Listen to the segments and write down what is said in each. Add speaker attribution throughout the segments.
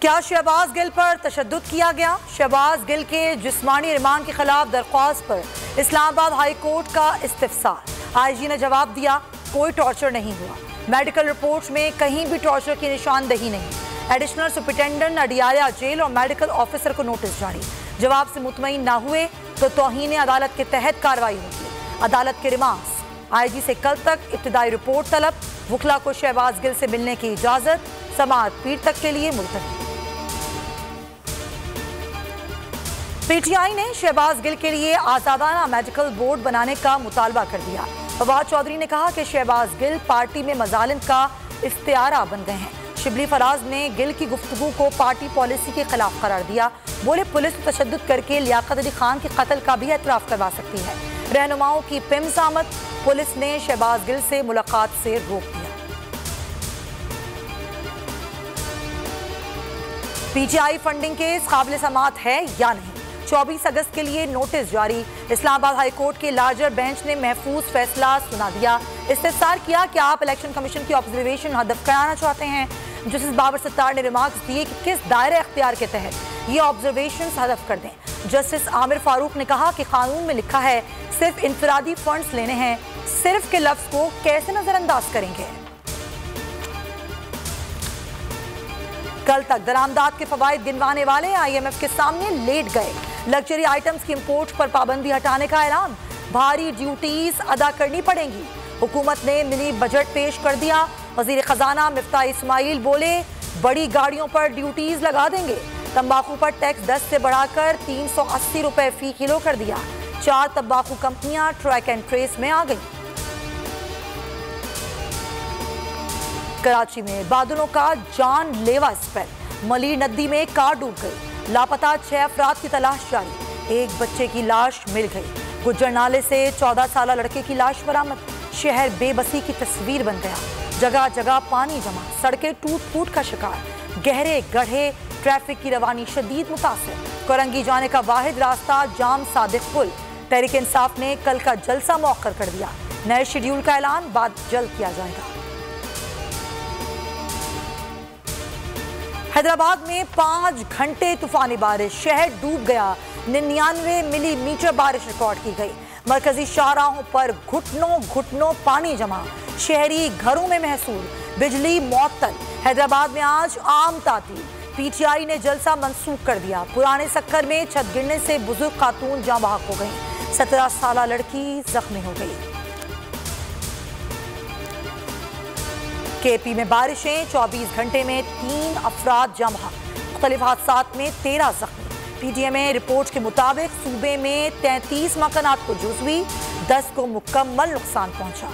Speaker 1: کیا شہباز گل پر تشدد کیا گیا؟ شہباز گل کے جسمانی ریمان کے خلاف درخواست پر اسلام آباد ہائی کورٹ کا استفسار۔ آئی جی نے جواب دیا، کوئی ٹارچر نہیں ہوا۔ میڈیکل رپورٹ میں کہیں بھی ٹارچر کی نشاندہی نہیں۔ ایڈیشنل سپرنٹینڈنٹ اڈیالہ جیل اور میڈیکل آفیسر کو نوٹس جاری۔ جواب سے مطمئن نہ ہوئے تو توہین عدالت کے تحت کاروائی ہوگی۔ عدالت کے ریمانس۔ آئی جی سے کل تک ابتدائی رپورٹ طلب۔ وکلا کو شہباز گل سے ملنے کی اجازت۔ سماعت پیر تک کے لیے ملتوی۔ پی ٹی آئی نے شہباز گل کے لیے آزادانہ میڈیکل بورڈ بنانے کا مطالبہ کر دیا۔ فواد چودھری نے کہا کہ شہباز گل پارٹی میں مظالم کا اختیارہ بن گئے ہیں۔ شبلی فراز نے گل کی گفتگو کو پارٹی پالیسی کے خلاف قرار دیا۔ بولے پولیس تشدد کر کے لیاقت علی خان کے قتل کا بھی اعتراف کروا سکتی ہے۔ رہنماؤں کی پم سامت پولیس نے شہباز گل سے ملاقات سے روک دیا۔ P T I funding case قابل سماعت ہے یا نہیں؟ چوبیس اگست کے لیے نوٹس جاری۔ اسلام آباد ہائی کورٹ کے لارجر بینچ نے محفوظ فیصلہ سنا دیا۔ استفسار کیا کہ آپ الیکشن کمیشن کی آبزرویشن ہدف کرانا چاہتے ہیں۔ جسٹس بابر ستار نے ریمارکس دیے کہ کس دائرہ اختیار کے تحت یہ آبزرویشن ہدف کر دیں۔ جسٹس عامر فاروق نے کہا کہ قانون میں لکھا ہے، صرف انفرادی فنڈز لینے ہیں، صرف کے لفظ کو کیسے نظر انداز کریں گے؟ کل تک درامداد کے فوائد گنوانے والے آئی ایم ایف کے سامنے لیٹ گئے۔ لگژری آئٹمز کی امپورٹ پر پابندی ہٹانے کا اعلان۔ بھاری ڈیوٹیز ادا کرنی پڑیں گی۔ حکومت نے منی بجٹ پیش کر دیا۔ وزیر خزانہ مفتاح اسماعیل بولے، بڑی گاڑیوں پر ڈیوٹیز لگا دیں گے۔ تمباکو پر ٹیکس دس سے بڑھا کر تین سو اسی روپے فی کلو کر دیا۔ چار تمباکو کمپنیاں ٹریک اینڈ ٹریس میں آ گئیں۔ کراچی میں بادلوں کا جان لیوا اسپیل ملی ندی میں کار ڈوب گئی۔ لاپتہ چھ افراد کی تلاش جاری۔ ایک بچے کی لاش مل گئی۔ گجر نالے سے چودہ سالہ لڑکے کی لاش برآمد۔ شہر بے بسی کی تصویر بن گیا۔ جگہ جگہ پانی جمع سڑکیں ٹوٹ پھوٹ کا شکار۔ گہرے گڑھے ٹریفک کی روانی شدید متاثر۔ کرنگی جانے کا واحد راستہ جام صادق پل۔ تحریک انصاف نے کل کا جلسہ موخر کر دیا۔ نئے شیڈیول کا اعلان، بعد جلد کیا جائے گا۔ حیدرآباد میں پانچ گھنٹے طوفانی بارش، شہر ڈوب گیا ننیانوے ملی میٹر بارش ریکارڈ کی گئی۔ مرکزی شاہراہوں پر گھٹنوں گھٹنوں پانی جمع۔ شہری گھروں میں محصول، بجلی معطل۔ حیدرآباد میں آج عام تعطیل۔ پی ٹی آئی نے جلسہ منسوخ کر دیا۔ پرانے سکر میں چھت گرنے سے بزرگ خاتون جاں بحق ہو گئیں۔ سترہ سالہ لڑکی زخمی ہو گئی۔ کے پی میں بارشیں، چوبیس گھنٹے میں تین افراد جاں بحق مختلف حادثات میں تیرہ زخمی۔ پی ٹی ایم میں رپورٹ کے مطابق صوبے میں تینتیس مکانات کو جزوی، دس کو مکمل نقصان پہنچا۔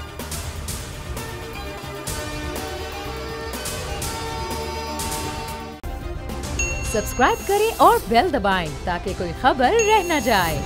Speaker 2: سبسکرائب کریں اور بیل دبائیں تاکہ کوئی خبر رہ نہ جائے۔